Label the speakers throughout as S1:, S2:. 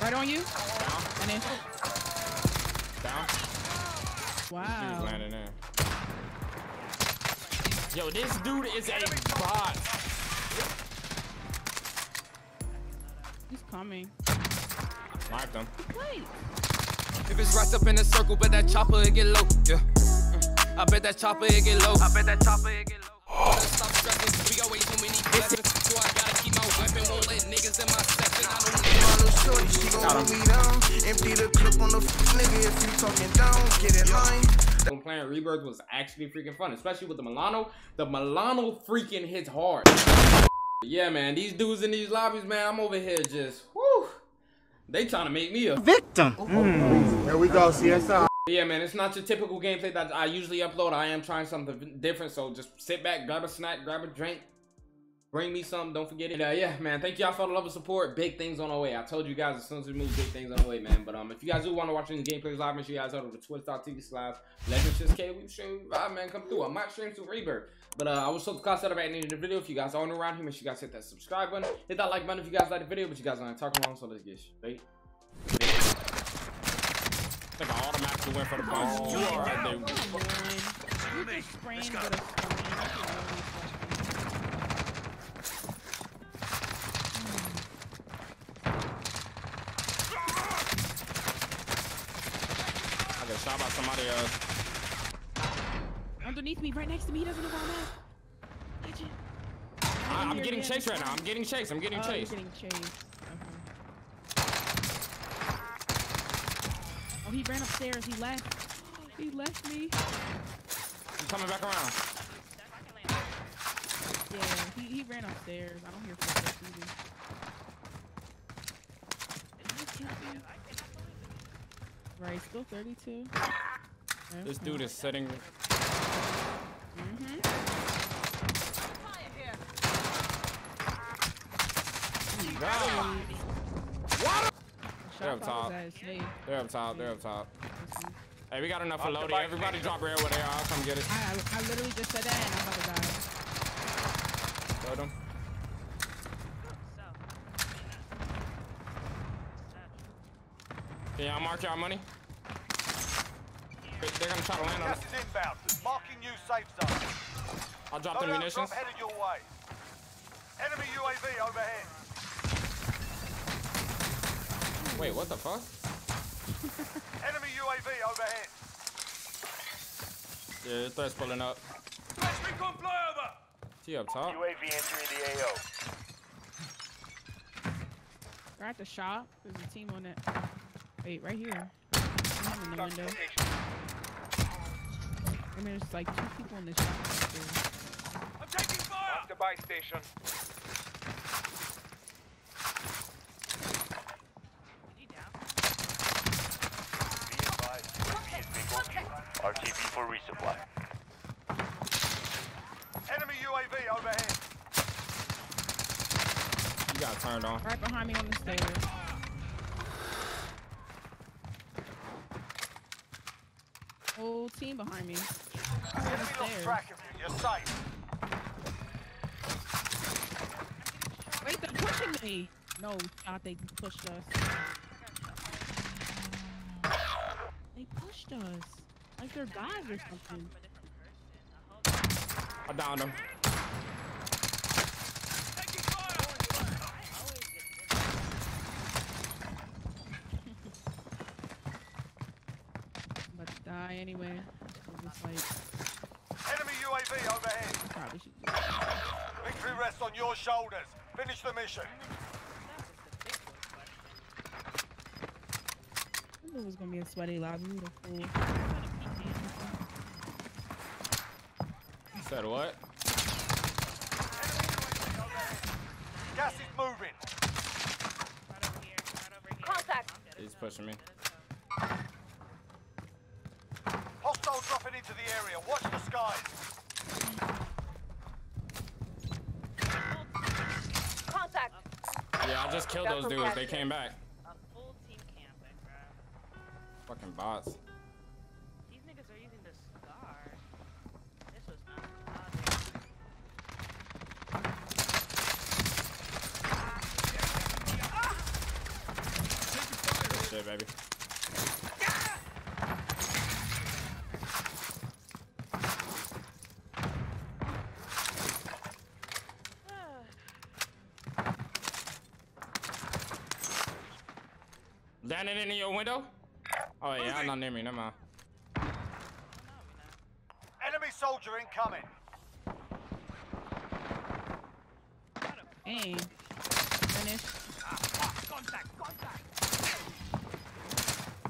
S1: Right on you.
S2: Down.
S1: And then.
S2: Down.
S1: Wow.
S2: landing there. Yo, this dude is a bot.
S1: He's coming.
S2: Knocked him.
S1: Wait.
S3: If it's racks up in a circle, bet that chopper it get low. Yeah. I bet that chopper it get low. I bet that chopper it get low. Better Stop stressing. We got way too many blessings, so I gotta keep my weapon. Won't let niggas in my section. I don't need my
S4: Little shorty, she gon' hold me down. Empty the clip on the f- nigga if you talking down. Get in line.
S2: When playing Rebirth was actually freaking fun, especially with the Milano. The Milano freaking hits hard. Yeah, man, these dudes in these lobbies, man, I'm over here just, whoo. They trying to make me a
S5: Victim. Oh, hmm. oh, oh. Here we go, CSI.
S2: Yeah, man, it's not your typical gameplay that I usually upload. I am trying something different, so just sit back, grab a snack, grab a drink, bring me something. Don't forget it. Uh, yeah, man, thank y'all for the love and support. Big things on the way. I told you guys as soon as we move, big things on the way, man. But um, if you guys do want to watch any gameplays live, make sure you guys head over to twitch.tv slash legends6k. We stream live, man. Come through. I might stream some Rebirth. But uh, I was so class out about any of the video. If you guys are new around here, make sure you guys hit that subscribe button. Hit that like button if you guys like the video. But you guys want to talk along, so let's get straight. I think I automatically went for the ball.
S1: You
S2: Alright,
S1: are
S2: dude.
S1: You just spraying with a stone.
S2: I got shot by somebody else.
S1: Underneath me, right next to me. He doesn't know where I'm at. Legend.
S2: I, I'm getting chased right now. I'm getting chased. I'm getting
S1: Oh,
S2: chased.
S1: getting chased. Okay. Oh, he ran upstairs. He left. He left me.
S2: I'm coming back around.
S1: Yeah, he, he ran upstairs. I don't hear footsteps either. Did he kill me? Right, still 32.
S2: This dude is setting.
S1: Mm-hmm.
S2: They're up top. They're up top. They're up top. Hey, we got enough for Lodi. Everybody drop rail where they are. I'll come get it.
S1: I, I literally just said that and I'm about to die.
S2: Load them. Can y'all mark y'all money? They- They're gonna try to land on us.
S6: Gas is inbound. Marking new safe zone.
S2: I'll drop the
S6: Loadout
S2: munitions.
S6: drop headed your way. Enemy UAV overhead.
S2: Wait, what the fuck?
S6: Enemy UAV overhead.
S2: Yeah, the threat's pulling up.
S6: Let's recon flyover.
S2: She up top.
S6: UAV entering the AO.
S1: We're at the shop. There's a team on it. Wait, right here. I'm in the window. And there's like two people in the shop.
S6: I'm taking fire. the base station. RTV for resupply. Enemy UAV overhead.
S2: You got turned on.
S1: Right behind me on the stairs. Whole team behind me. On the
S6: Enemy lost track of you. You're safe.
S1: Wait, they're pushing me. No, God, they pushed us. They pushed us. Like they're guys or something.
S2: I downed.
S1: But die anyway. So just like,
S6: Enemy UAV overhead.
S1: probably should.
S6: Victory rests on your shoulders. Finish the mission.
S1: I knew it was gonna be a sweaty lobby. What a fool.
S2: Said what?
S6: Gas is moving.
S7: Contact.
S2: He's pushing me.
S6: Hostile dropping into the area. Watch the skies.
S7: Contact.
S2: Yeah, I just killed
S7: Got
S2: those dudes. They came back.
S8: A full team camping, bro.
S2: Fucking bots.
S8: These niggas are using the scar. This was not allowed.
S2: baby. Landing in your window? Oh yeah, I'm not near me. Never mind.
S6: Enemy soldier incoming.
S1: Hey. Finish.
S6: Contact, contact.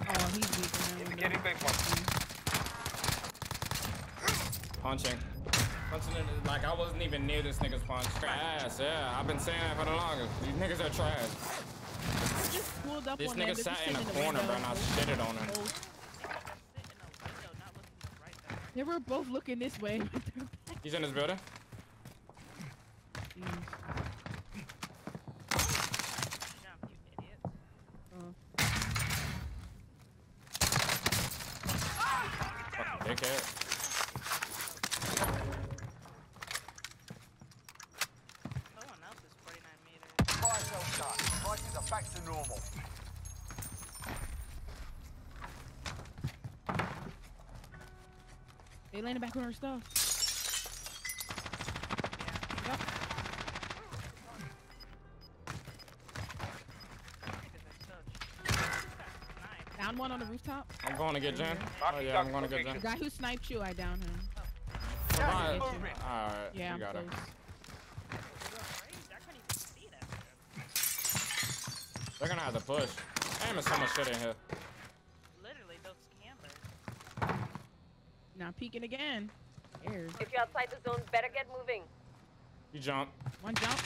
S1: Oh, he's weak in that window.
S6: Getting big one.
S2: Punching. Punching it like I wasn't even near this nigga's punch. Ass, yeah. I've been saying that for the longest. These niggas are trash.
S1: I just up
S2: This nigga sat in a corner, bro, and I shitted on him.
S1: Both-
S8: Sit in a window, not looking the right way.
S1: They were both looking this way. with their backs.
S2: He's in this building.
S1: Jeez.
S8: Jump, you idiot.
S1: Oh.
S2: Fucking dickhead.
S8: Someone else is 49 meters.
S6: Fire sale shut. Prices are back to normal.
S1: They landed back on our stuff. Yep.
S8: Niggas are so nice.
S1: Down one on the rooftop.
S2: I'm going to get Jen. Oh yeah, I'm going to get Jen.
S1: The guy who sniped you, I downed him.
S2: Alright,
S1: Get
S2: alright,
S1: Yeah,
S2: you
S1: I'm
S2: got her.
S1: close.
S8: Range, I couldn't even see that shit.
S2: They're gonna have to push. Damn, there's so much shit in here.
S1: Peeking again. Airs.
S7: If you're outside the zone, better get moving.
S2: You jump.
S1: One jump.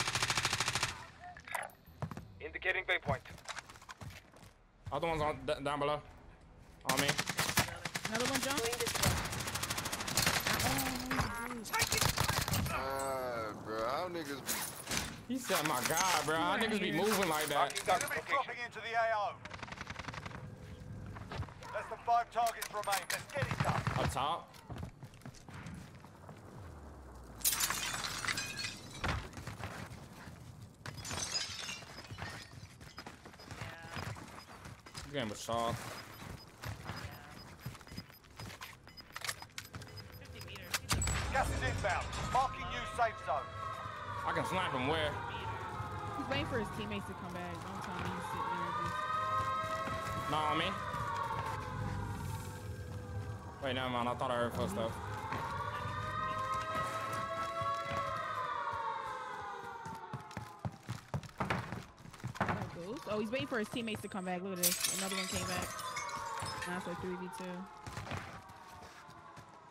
S6: Indicating waypoint.
S2: Other one's on down below. On me.
S1: Another one jump.
S7: Doing this.
S5: Ah, bro, how niggas be
S2: He said, my God, bro. How niggas be moving like that?
S6: Enemy dropping into the AO. Less than five targets remain. Let's get it done.
S2: Up top.
S8: Yeah.
S2: Game was soft.
S8: 50 meters. He's a
S6: Gas is inbound. Marking new safe zone.
S2: I can snipe him where?
S1: He's waiting for his teammates to come back. Don't tell me he's sitting there just.
S2: Not on me. Wait, never mind. I thought I heard footsteps.
S1: Oh, he's waiting for his teammates to come back. Look at this. Another one came back. Now it's like 3v2.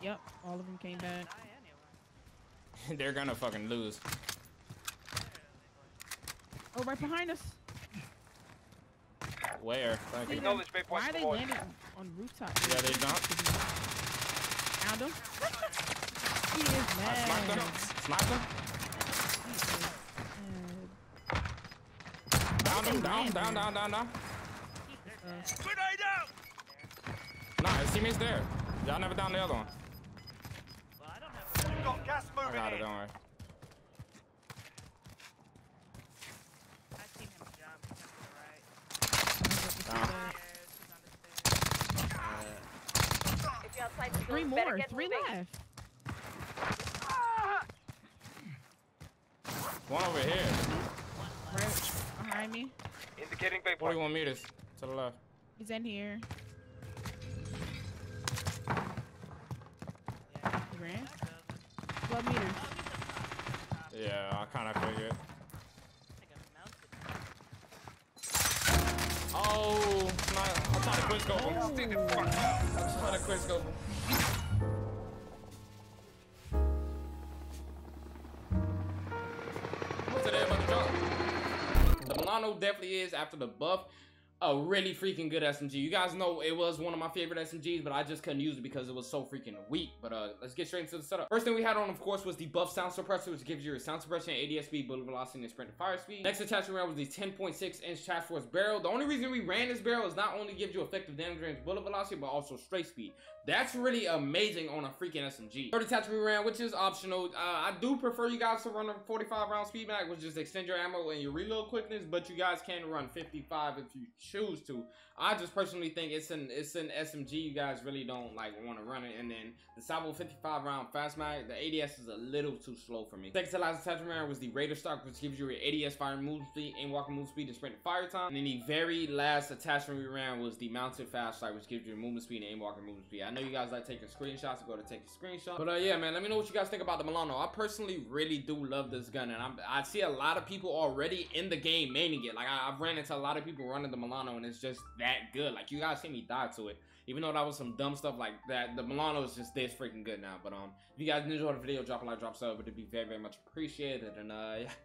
S1: Yep, all of them came back.
S2: They're gonna fucking lose.
S1: Oh, right behind us.
S2: Where? Thank you.
S6: Acknowledge waypoint
S1: Why are they
S6: deployed.
S1: landing on rooftops?
S2: Yeah, they jumped.
S1: Found him. he is mad.
S2: sniped them. Sniped them.
S1: He is mad.
S2: Down them. Down, down, down, down, down.
S6: Grenade out!
S2: Nah, his teammate's there. Y'all never down the other one.
S8: Well, I don't have a
S6: We've got gas
S2: I got it,
S6: in.
S2: don't worry.
S8: I've seen him jump. To the right.
S2: Down.
S8: Stairs, he's on the stairs.
S7: If you're outside the
S1: Three more. Three
S7: moving.
S1: left.
S2: One over here.
S1: Right behind me.
S6: Indicating waypoint.
S2: 41 meters to the left.
S1: He's in here.
S8: Yeah,
S1: He ran. 12 meters.
S2: Yeah, I kind of figured.
S8: Like a melted.
S2: Oh, not, I'm trying to quick scope him. I'm trying to quick scope him. The definitely is after the buff. A really freaking good SMG. You guys know it was one of my favorite SMGs, but I just couldn't use it because it was so freaking weak. But uh, let's get straight into the setup. First thing we had on, of course, was the buff sound suppressor, which gives you your sound suppression, ADS speed, bullet velocity, and sprint and fire speed. Next attachment round was the 10.6 inch task force barrel. The only reason we ran this barrel is not only gives you effective damage range, bullet velocity, but also straight speed. That's really amazing on a freaking SMG. Third attachment we ran, which is optional. Uh, I do prefer you guys to run a 45 round speed mag, which just extend your ammo and your reload quickness, but you guys can run 55 if you choose to. I just personally think it's an it's an SMG you guys really don't like want to run it. And then the Salvo 55 round fast mag, the ADS is a little too slow for me. Second to last attachment round was the Raider stock, which gives you your ADS fire move speed, aim walking move speed, and sprint fire time. And then the very last attachment we ran was the mounted fast sight, which gives you movement speed and aim walking movement speed. I know you guys like taking screenshots, so go to take a screenshot. But uh, yeah, man, let me know what you guys think about the Milano. I personally really do love this gun, and I'm, I see a lot of people already in the game maining it. Like I, I've ran into a lot of people running the Milano, and it's just that good. Like you guys see me die to it. Even though that was some dumb stuff like that, the Milano is just this freaking good now. But um, if you guys enjoyed the video, drop a like, drop a sub, it would be very, very much appreciated. And uh, yeah.